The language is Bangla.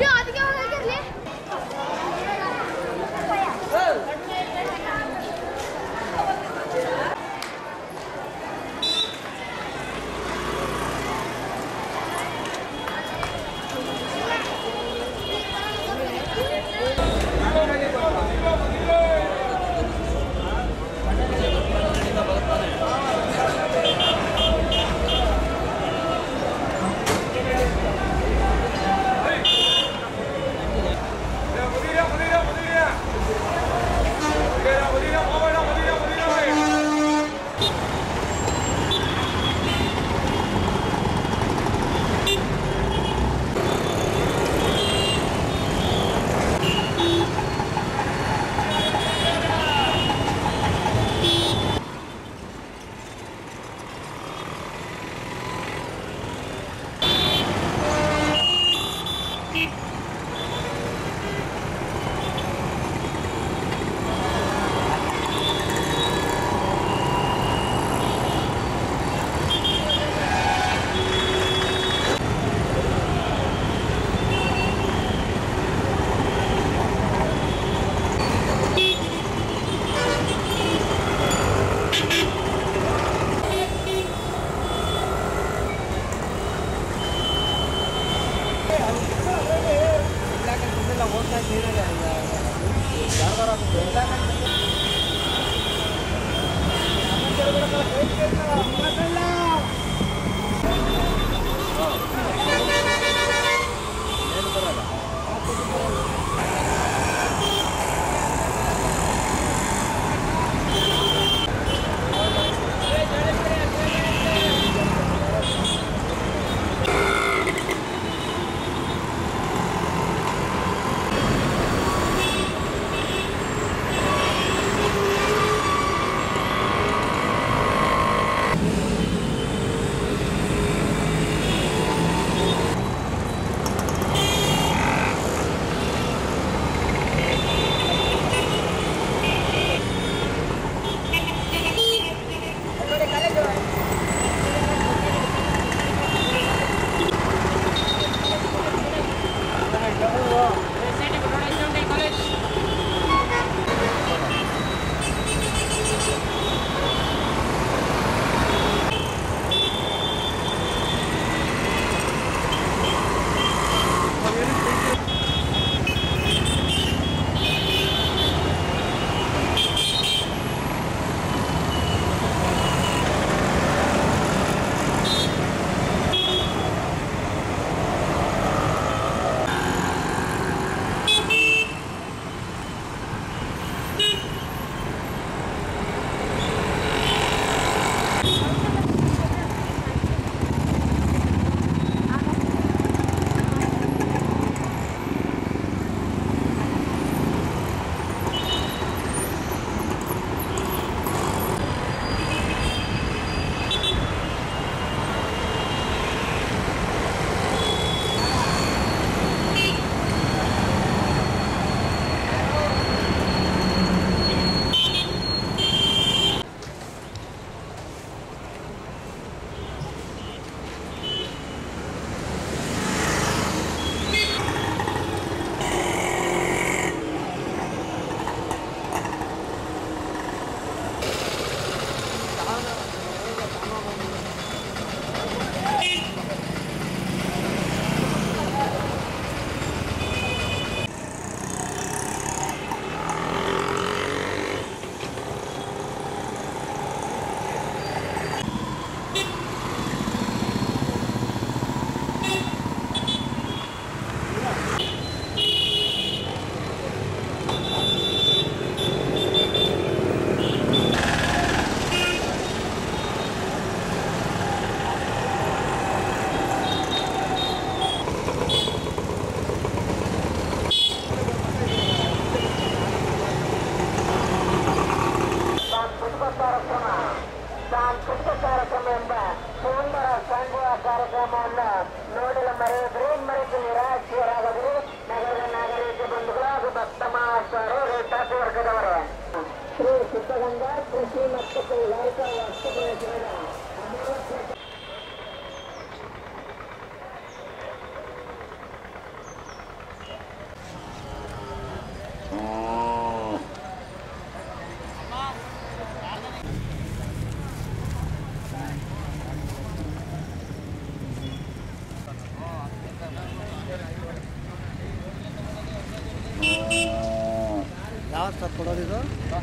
Ya hadi. para लास्ट आप पढ़ा दीजिए